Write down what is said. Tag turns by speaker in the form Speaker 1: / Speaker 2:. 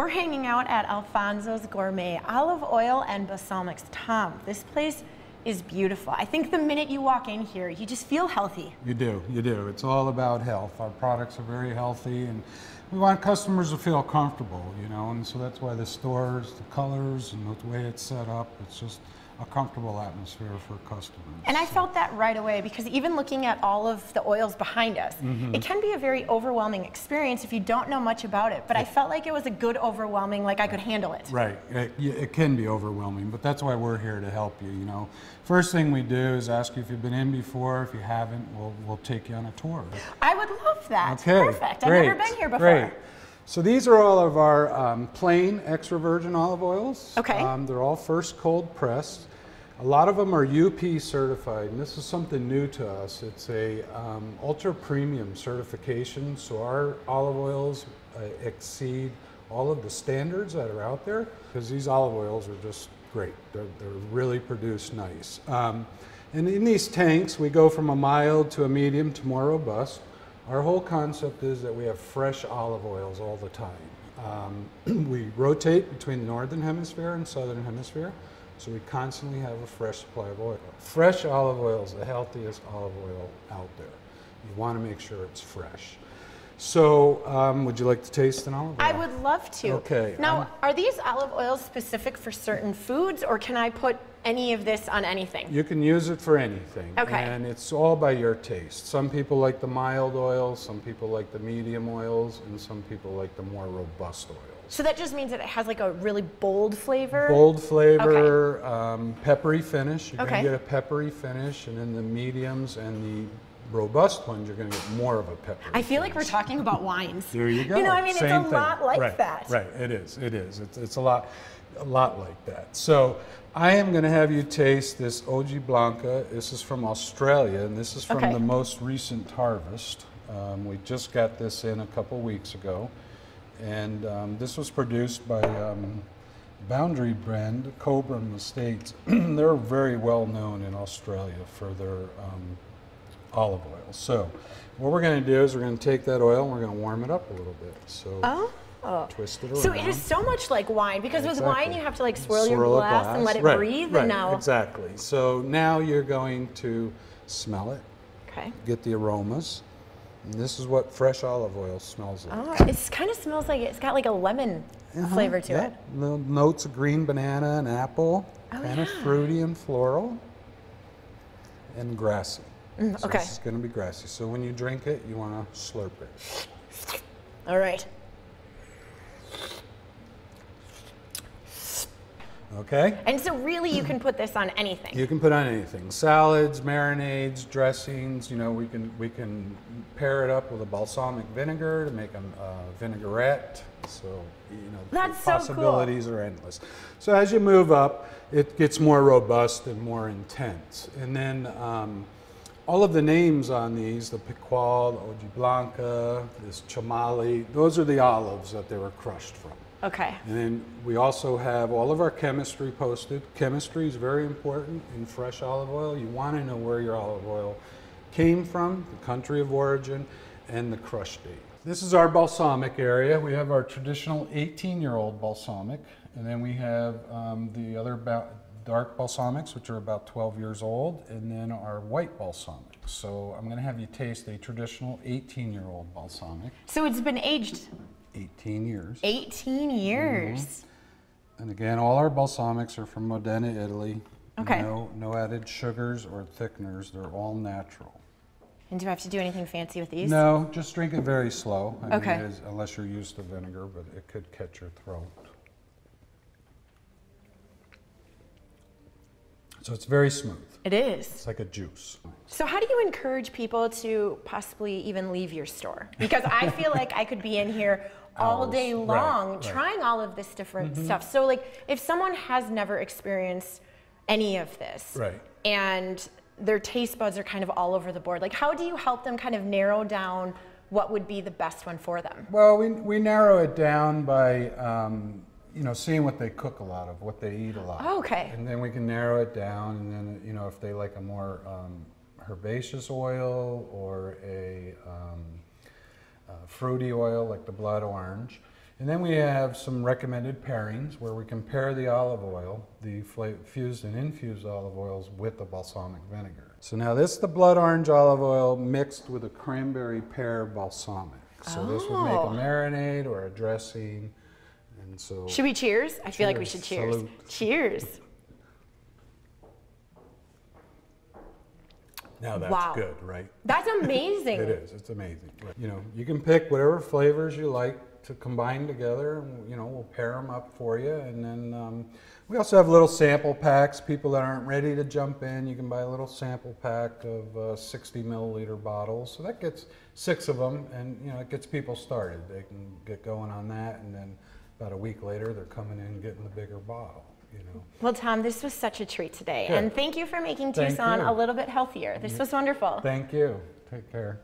Speaker 1: We're hanging out at Alfonso's Gourmet Olive Oil and Balsamics. Tom, this place is beautiful. I think the minute you walk in here, you just feel healthy.
Speaker 2: You do, you do. It's all about health. Our products are very healthy and we want customers to feel comfortable, you know, and so that's why the stores, the colors, and the way it's set up, it's just a comfortable atmosphere for customers.
Speaker 1: And I felt that right away because even looking at all of the oils behind us, mm-hmm. it can be a very overwhelming experience if you don't know much about it. But I felt like it was a good overwhelming, like I could handle it.
Speaker 2: Right. It, it can be overwhelming, but that's why we're here to help you. You know, first thing we do is ask you if you've been in before. If you haven't, we'll we'll take you on a tour.
Speaker 1: I would love that.
Speaker 2: Okay.
Speaker 1: Perfect.
Speaker 2: Great.
Speaker 1: I've never been here before.
Speaker 2: Great. So these are all of our um, plain extra virgin olive oils.
Speaker 1: Okay.
Speaker 2: Um, they're all first cold pressed. A lot of them are UP certified, and this is something new to us. It's a um, ultra premium certification, so our olive oils uh, exceed all of the standards that are out there because these olive oils are just great. They're, they're really produced nice. Um, and in these tanks, we go from a mild to a medium to more robust. Our whole concept is that we have fresh olive oils all the time. Um, we rotate between the northern hemisphere and southern hemisphere. So we constantly have a fresh supply of oil. Fresh olive oil is the healthiest olive oil out there. You want to make sure it's fresh. So, um, would you like to taste an olive oil?
Speaker 1: I would love to.
Speaker 2: Okay.
Speaker 1: Now, um, are these olive oils specific for certain foods, or can I put any of this on anything?
Speaker 2: You can use it for anything.
Speaker 1: Okay.
Speaker 2: And it's all by your taste. Some people like the mild oils, some people like the medium oils, and some people like the more robust oils.
Speaker 1: So that just means that it has like a really bold flavor?
Speaker 2: Bold flavor, okay. um, peppery finish. You're
Speaker 1: okay.
Speaker 2: going to get a peppery finish, and then the mediums and the robust ones, you're going to get more of a pepper.
Speaker 1: I feel like we're talking about wines.
Speaker 2: there you go.
Speaker 1: You know, I mean,
Speaker 2: Same
Speaker 1: it's a
Speaker 2: thing.
Speaker 1: lot like
Speaker 2: right,
Speaker 1: that.
Speaker 2: Right, it is. It is. It's, it's a lot, a lot like that. So I am going to have you taste this Hojiblanca. This is from Australia, and this is from
Speaker 1: okay.
Speaker 2: the most recent harvest. Um, we just got this in a couple weeks ago, and um, this was produced by. Um, Boundary brand, Cobram Estates, they're very well known in Australia for their um, olive oil. So what we're going to do is we're going to take that oil and we're going to warm it up a little bit. So
Speaker 1: oh.
Speaker 2: twist it around.
Speaker 1: So it is so much like wine because
Speaker 2: exactly.
Speaker 1: with wine you have to like swirl,
Speaker 2: swirl
Speaker 1: your glass,
Speaker 2: glass,
Speaker 1: and let it
Speaker 2: right,
Speaker 1: breathe.
Speaker 2: Right,
Speaker 1: and now
Speaker 2: exactly. So now you're going to smell it.
Speaker 1: Okay.
Speaker 2: Get the aromas. And this is what fresh olive oil smells like.
Speaker 1: Oh, it kind of smells like it's got like a lemon uh -huh, flavor to
Speaker 2: yeah.
Speaker 1: it.
Speaker 2: The notes of green banana and apple,
Speaker 1: oh,
Speaker 2: kind
Speaker 1: yeah.
Speaker 2: of fruity and floral, and grassy.
Speaker 1: Mm,
Speaker 2: so
Speaker 1: okay.
Speaker 2: Is going to be grassy. So when you drink it, you want to slurp it.
Speaker 1: All right.
Speaker 2: Okay.
Speaker 1: And so really you can put this on anything.
Speaker 2: You can put on anything. Salads, marinades, dressings, you know, we can we can pair it up with a balsamic vinegar to make a uh, vinaigrette. So, you know,
Speaker 1: That's
Speaker 2: the possibilities
Speaker 1: so cool.
Speaker 2: are endless. So as you move up, it gets more robust and more intense. And then um, all of the names on these, the Picual, the Hojiblanca, this Chemlali, those are the olives that they were crushed from.
Speaker 1: Okay.
Speaker 2: And then we also have all of our chemistry posted. Chemistry is very important in fresh olive oil. You want to know where your olive oil came from, the country of origin, and the crush date. This is our balsamic area. We have our traditional 18-year-old balsamic, and then we have um, the other dark balsamics, which are about 12 years old, and then our white balsamic. So I'm going to have you taste a traditional 18-year-old balsamic.
Speaker 1: So it's been aged
Speaker 2: 18 years.
Speaker 1: 18 years. Mm
Speaker 2: -hmm. And again, all our balsamics are from Modena, Italy.
Speaker 1: Okay.
Speaker 2: No, no added sugars or thickeners. They're all natural.
Speaker 1: And do I have to do anything fancy with these?
Speaker 2: No, just drink it very slow. I
Speaker 1: okay.
Speaker 2: Mean, is, unless you're used to vinegar, but it could catch your throat. So it's very smooth.
Speaker 1: It is.
Speaker 2: It's like a juice.
Speaker 1: So how do you encourage people to possibly even leave your store? Because I feel like I could be in here all
Speaker 2: Hours.
Speaker 1: day long
Speaker 2: right,
Speaker 1: trying
Speaker 2: right.
Speaker 1: all of this different
Speaker 2: mm -hmm.
Speaker 1: stuff. So like if someone has never experienced any of this
Speaker 2: right.
Speaker 1: and their taste buds are kind of all over the board, like how do you help them kind of narrow down what would be the best one for them?
Speaker 2: Well, we, we narrow it down by um, you know, seeing what they cook a lot of, what they eat a lot.
Speaker 1: Oh, okay.
Speaker 2: And then we can narrow it down, and then you know, if they like a more um, herbaceous oil or a, um, a fruity oil like the blood orange, And then we have some recommended pairings where we can pair the olive oil, the fla- fused and infused olive oils with the balsamic vinegar. So now this is the blood orange olive oil mixed with a cranberry pear balsamic. So this would make a
Speaker 1: Oh.
Speaker 2: marinade or a dressing. And so
Speaker 1: Should we cheers? I feel like we should cheers.
Speaker 2: Salute.
Speaker 1: Cheers.
Speaker 2: now that's
Speaker 1: Wow.
Speaker 2: good, right?
Speaker 1: That's amazing.
Speaker 2: It is. It's amazing. You know, you can pick whatever flavors you like to combine together. and, You know, we'll pair them up for you, and then um, we also have little sample packs. People that aren't ready to jump in, you can buy a little sample pack of uh, 60 milliliter bottles. So that gets six of them, and you know, it gets people started. They can get going on that, and then about a week later, they're coming in getting the bigger bottle. You know.
Speaker 1: Well, Tom, this was such a treat today.
Speaker 2: Good.
Speaker 1: And thank you for making Tucson a little bit healthier. This was wonderful.
Speaker 2: Thank you. Take care.